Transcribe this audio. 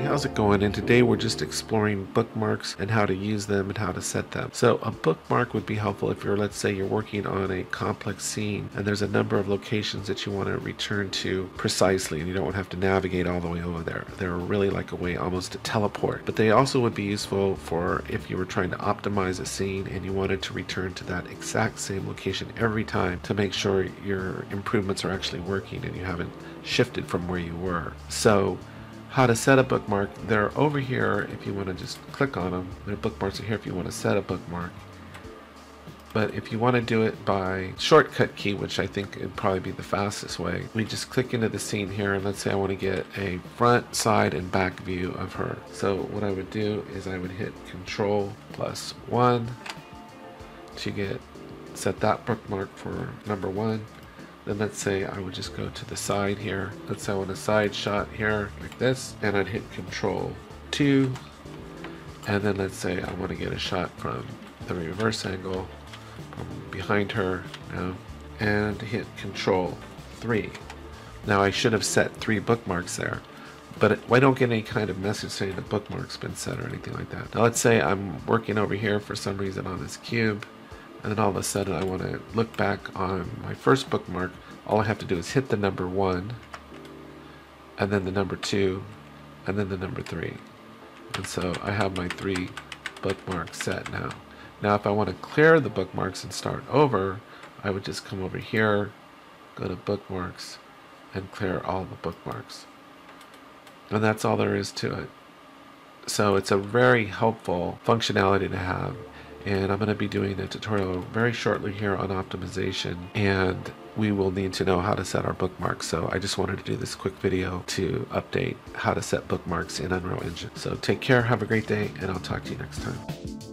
how's it going? And today we're just exploring bookmarks and how to use them and how to set them. So a bookmark would be helpful if you're, let's say you're working on a complex scene and there's a number of locations that you want to return to precisely and you don't want to have to navigate all the way over there. They're really like a way almost to teleport. But they also would be useful for if you were trying to optimize a scene and you wanted to return to that exact same location every time to make sure your improvements are actually working and you haven't shifted from where you were. So how to set a bookmark. They're over here if you want to just click on them. The bookmarks are here if you want to set a bookmark. But if you want to do it by shortcut key, which I think would probably be the fastest way, we just click into the scene here and let's say I want to get a front, side, and back view of her. So what I would do is I would hit control plus one to get set that bookmark for number one then let's say I would just go to the side here. Let's say I want a side shot here like this and I'd hit control 2 and then let's say I want to get a shot from the reverse angle from behind her now and hit control 3. Now I should have set three bookmarks there but I don't get any kind of message saying the bookmark's been set or anything like that. Now let's say I'm working over here for some reason on this cube and then all of a sudden I want to look back on my first bookmark, all I have to do is hit the number one, and then the number two, and then the number three. And so I have my three bookmarks set now. Now if I want to clear the bookmarks and start over, I would just come over here, go to bookmarks, and clear all the bookmarks. And that's all there is to it. So it's a very helpful functionality to have and I'm going to be doing a tutorial very shortly here on optimization and we will need to know how to set our bookmarks so I just wanted to do this quick video to update how to set bookmarks in Unreal Engine. So take care, have a great day, and I'll talk to you next time.